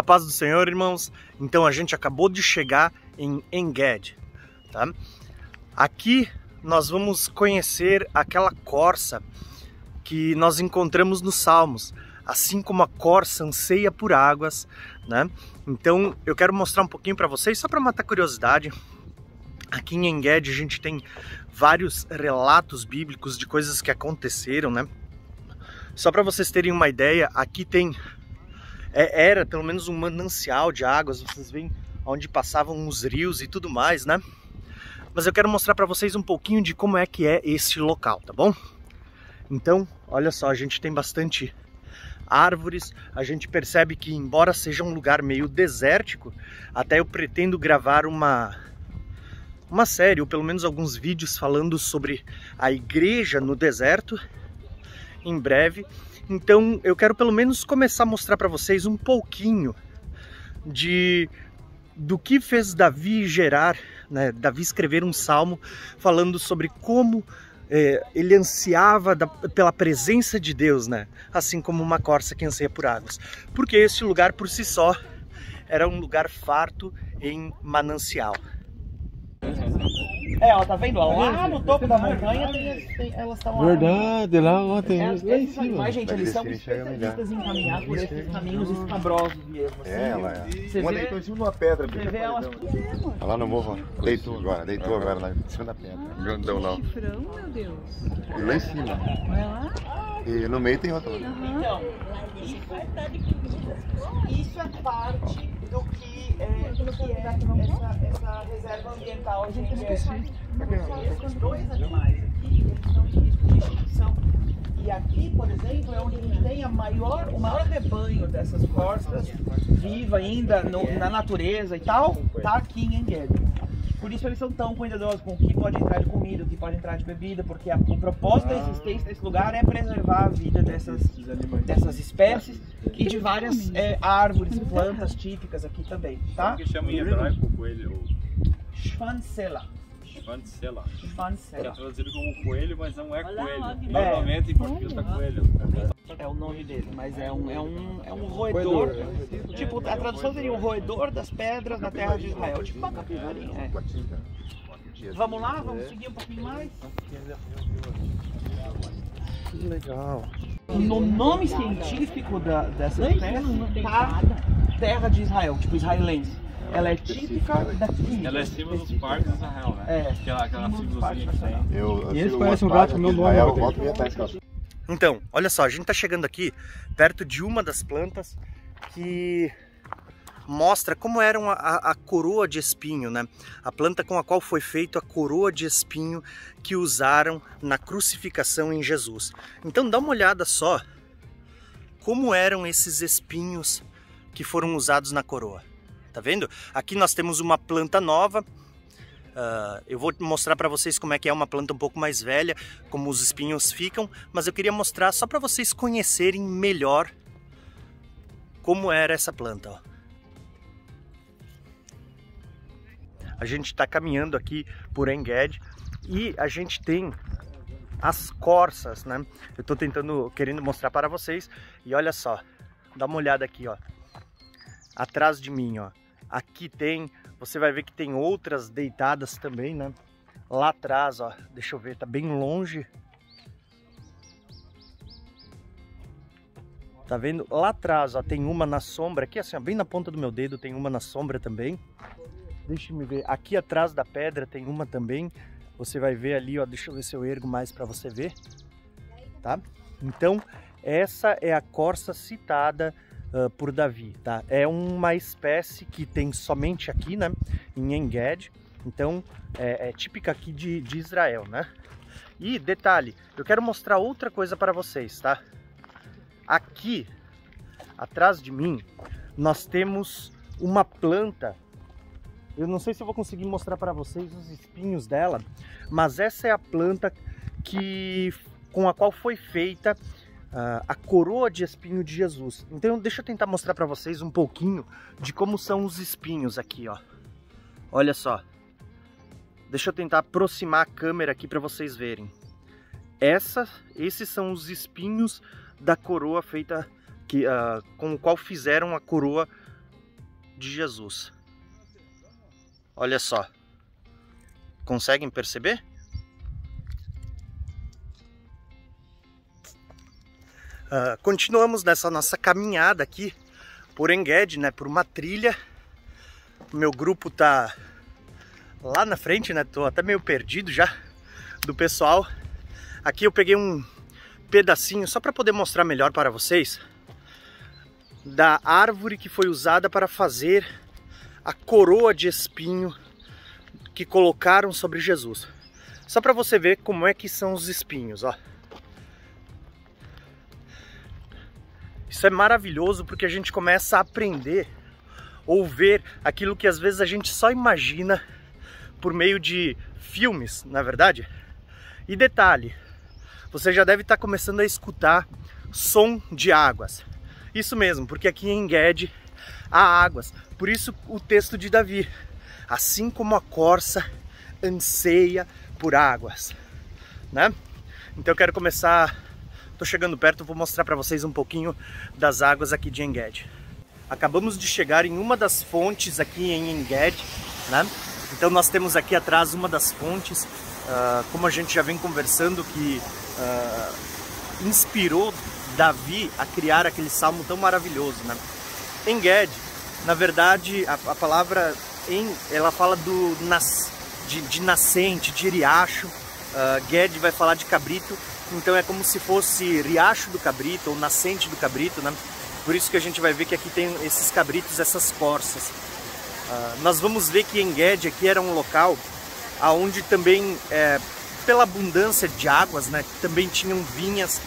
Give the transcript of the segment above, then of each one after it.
A paz do Senhor, irmãos. Então a gente acabou de chegar em Enged, tá? Aqui nós vamos conhecer aquela corça que nós encontramos nos Salmos, assim como a corça anseia por águas, né? Então eu quero mostrar um pouquinho para vocês, só para matar curiosidade. Aqui em Enged a gente tem vários relatos bíblicos de coisas que aconteceram, né? Só para vocês terem uma ideia, aqui tem é, era pelo menos um manancial de águas, vocês veem onde passavam os rios e tudo mais, né? Mas eu quero mostrar para vocês um pouquinho de como é que é esse local, tá bom? Então, olha só, a gente tem bastante árvores, a gente percebe que embora seja um lugar meio desértico, até eu pretendo gravar uma uma série, ou pelo menos alguns vídeos falando sobre a igreja no deserto em breve. Então eu quero pelo menos começar a mostrar para vocês um pouquinho de do que fez Davi gerar, né, Davi escrever um salmo falando sobre como é, ele ansiava da, pela presença de Deus, né? assim como uma corça que anseia por águas. Porque esse lugar por si só era um lugar farto em manancial. É, ó, tá vendo? Lá no topo da montanha tem, tem, elas estão lá. Verdade, lá ontem. É, lá em cima. Mas, gente, eles são especialistas em caminhar por esses caminhos escabrosos mesmo. Assim, é, ela é. Você Uma deitou em cima de uma pedra. Você vê elas... Olha lá no morro, deitou agora, deitou agora lá em cima da pedra. Grandão lá. Chifrão, meu Deus. Lá em cima. Olha lá. E no meio tem outra. Uhum. Então, isso é parte do que é, do que é essa, essa reserva ambiental. A gente esqueci. Esses dois animais aqui, eles são de risco de extinção. E aqui, por exemplo, é onde a gente tem a maior, o maior rebanho dessas costas viva ainda no, na natureza e tal, tá aqui em Enguedo. Por isso eles são tão cuidadosos com o que pode entrar de comida, o que pode entrar de bebida, porque a, o propósito da existência desse lugar é preservar a vida dessas, dessas espécies e de várias é, árvores e plantas típicas aqui também, tá? Como que chama em hebraico o coelho? Schwanzela. Schwanzela. Schwanzela. É traduzido como coelho, mas não é coelho. É. Normalmente em português tá coelho. É o nome dele, mas é um, é um, é um roedor. Tipo, a tradução seria um roedor das pedras na terra de Israel. Tipo uma capivarinha, é. Vamos lá, vamos seguir um pouquinho mais? Que legal. No nome científico da, dessa espécie tá terra de Israel, tipo israelense. Ela é típica daqui. Ela é símbolo dos parques de Israel, né? É. Aquela, aquela símbolozinha que tem. Eu, E esse parece um gato meu nome, Eu volto e escalado. Então, olha só, a gente tá chegando aqui perto de uma das plantas que mostra como era uma- a, a coroa de espinho, né? A planta com a qual foi feita a coroa de espinho que usaram na crucificação em Jesus. Então dá uma olhada só como eram esses espinhos que foram usados na coroa. Tá vendo? Aqui nós temos uma planta nova. Ah, eu vou mostrar para vocês como é que é uma planta um pouco mais velha, como os espinhos ficam, mas eu queria mostrar só para vocês conhecerem melhor como era essa planta. Ó. A gente está caminhando aqui por Enged e a gente tem as corças, né? Eu estou tentando, querendo mostrar para vocês e olha só, dá uma olhada aqui, ó, atrás de mim, ó. Aqui tem, você vai ver que tem outras deitadas também, né? Lá atrás, ó, deixa eu ver, tá bem longe. Tá vendo? Lá atrás, ó, tem uma na sombra, aqui assim, ó, bem na ponta do meu dedo tem uma na sombra também. Deixa me ver, aqui atrás da pedra tem uma também. Você vai ver ali, ó, deixa eu ver se eu ergo mais para você ver. Tá? Então, essa é a corça citada uh, por Davi, tá? É uma espécie que tem somente aqui, né, em Enged. Então, é, é típica aqui de, de Israel, né? E detalhe, eu quero mostrar outra coisa para vocês, tá? Aqui, atrás de mim, nós temos uma planta. Eu não sei se vou conseguir mostrar para vocês os espinhos dela, mas essa é a planta que com a qual foi feita ah, a coroa de espinho de Jesus. Então, deixa eu tentar mostrar para vocês um pouquinho de como são os espinhos aqui, ó. Olha só. Deixa eu tentar aproximar a câmera aqui para vocês verem. Essa, esses são os espinhos da coroa feita que, ah, com o qual fizeram a coroa de Jesus. Olha só. Conseguem perceber? Uh, continuamos nessa nossa caminhada aqui por Enguede, né, por uma trilha. O meu grupo tá lá na frente, né? Tô até meio perdido já do pessoal. Aqui eu peguei um pedacinho só para poder mostrar melhor para vocês da árvore que foi usada para fazer a coroa de espinho que colocaram sobre Jesus. Só para você ver como é que são os espinhos, ó. Isso é maravilhoso porque a gente começa a aprender ou ver aquilo que às vezes a gente só imagina por meio de filmes, na é verdade. E detalhe, você já deve estar começando a escutar som de águas. Isso mesmo, porque aqui em Guede há águas. Por isso o texto de Davi, assim como a corça anseia por águas, né? Então eu quero começar Tô chegando perto, vou mostrar para vocês um pouquinho das águas aqui de Enged. Acabamos de chegar em uma das fontes aqui em Enged, né? Então nós temos aqui atrás uma das fontes, uh, como a gente já vem conversando, que uh, inspirou Davi a criar aquele salmo tão maravilhoso, né? Enged, na verdade, a, a palavra em, ela fala do nas, de, de nascente, de riacho. Uh, Ged vai falar de cabrito então é como se fosse riacho do cabrito ou nascente do cabrito, né? Por isso que a gente vai ver que aqui tem esses cabritos, essas corças. Uh, nós vamos ver que Enged aqui era um local aonde também, é, pela abundância de águas, né, também tinham vinhas.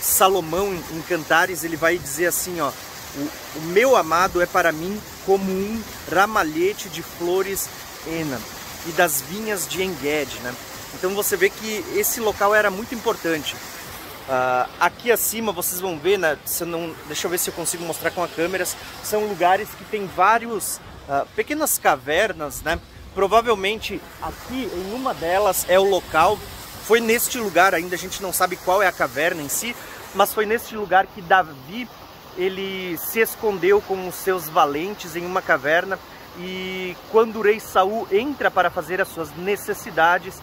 Salomão em Cantares ele vai dizer assim, ó, o, o meu amado é para mim como um ramalhete de flores ena e das vinhas de Enged, né? Então você vê que esse local era muito importante. Uh, aqui acima vocês vão ver, né, se eu não, deixa eu ver se eu consigo mostrar com a câmera, são lugares que tem vários uh, pequenas cavernas, né? Provavelmente aqui em uma delas é o local, foi neste lugar ainda, a gente não sabe qual é a caverna em si, mas foi neste lugar que Davi ele se escondeu com os seus valentes em uma caverna e quando o rei Saul entra para fazer as suas necessidades,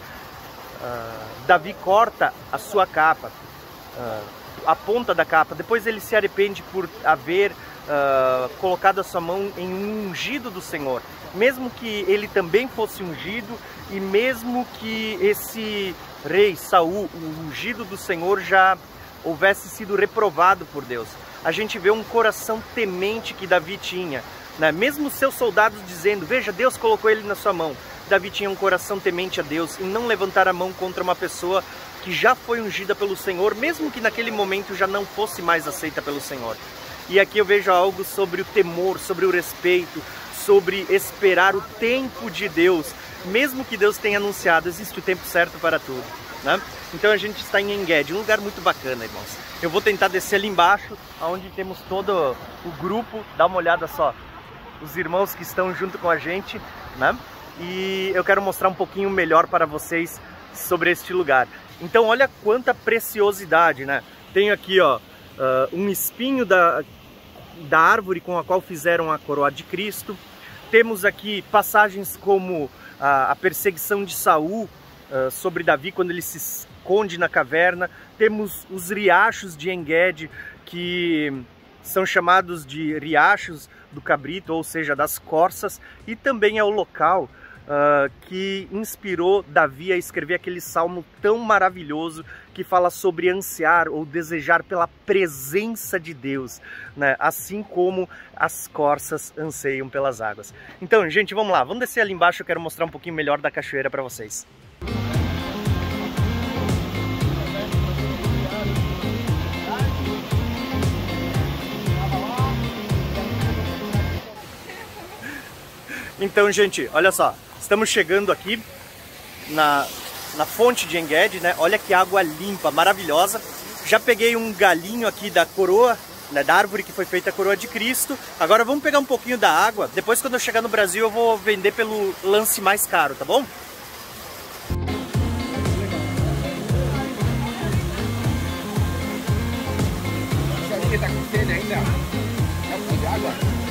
uh, Davi corta a sua capa, uh, a ponta da capa. Depois ele se arrepende por haver uh, colocado a sua mão em um ungido do Senhor. Mesmo que ele também fosse ungido e mesmo que esse rei Saul, o ungido do Senhor, já houvesse sido reprovado por Deus. A gente vê um coração temente que Davi tinha. Né? Mesmo seus soldados dizendo, veja, Deus colocou ele na sua mão. Davi tinha um coração temente a Deus em não levantar a mão contra uma pessoa que já foi ungida pelo Senhor, mesmo que naquele momento já não fosse mais aceita pelo Senhor. E aqui eu vejo algo sobre o temor, sobre o respeito, sobre esperar o tempo de Deus. Mesmo que Deus tenha anunciado, existe o tempo certo para tudo. Né? Então a gente está em Enged, um lugar muito bacana, irmãos. Eu vou tentar descer ali embaixo, onde temos todo o grupo, dá uma olhada só, os irmãos que estão junto com a gente, né? E eu quero mostrar um pouquinho melhor para vocês sobre este lugar. Então olha quanta preciosidade, né? Tenho aqui ó, uh, um espinho da, da árvore com a qual fizeram a coroa de Cristo. Temos aqui passagens como a, a perseguição de Saul uh, sobre Davi quando ele se esconde na caverna. Temos os riachos de Enged que são chamados de riachos do cabrito, ou seja, das corças, e também é o local uh, que inspirou Davi a escrever aquele salmo tão maravilhoso que fala sobre ansiar ou desejar pela presença de Deus, né? assim como as corças anseiam pelas águas. Então, gente, vamos lá, vamos descer ali embaixo, eu quero mostrar um pouquinho melhor da cachoeira para vocês. Então, gente, olha só, Estamos chegando aqui na, na fonte de Enged, né? Olha que água limpa, maravilhosa. Já peguei um galinho aqui da coroa, né, da árvore que foi feita a coroa de Cristo. Agora vamos pegar um pouquinho da água. Depois quando eu chegar no Brasil eu vou vender pelo lance mais caro, tá bom? Tá com sede ainda? Tá com água?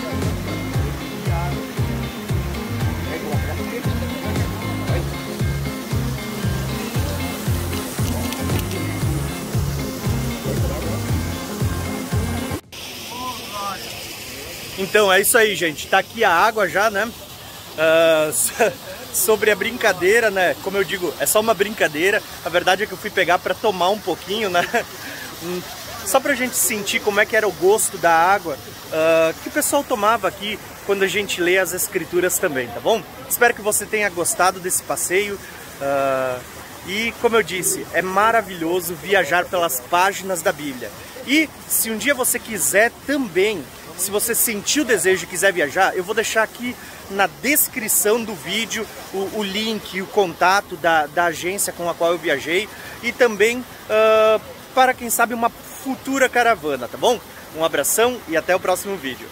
Então é isso aí, gente. Tá aqui a água já, né? Uh, sobre a brincadeira, né? Como eu digo, é só uma brincadeira. A verdade é que eu fui pegar para tomar um pouquinho, né? Hum, só pra gente sentir como é que era o gosto da água uh, que o pessoal tomava aqui quando a gente lê as escrituras também, tá bom? Espero que você tenha gostado desse passeio. Uh, e como eu disse, é maravilhoso viajar pelas páginas da Bíblia. E se um dia você quiser também, se você sentiu o desejo e quiser viajar, eu vou deixar aqui na descrição do vídeo o, o link, o contato da, da, agência com a qual eu viajei e também uh, para quem sabe uma futura caravana, tá bom? Um abração e até o próximo vídeo.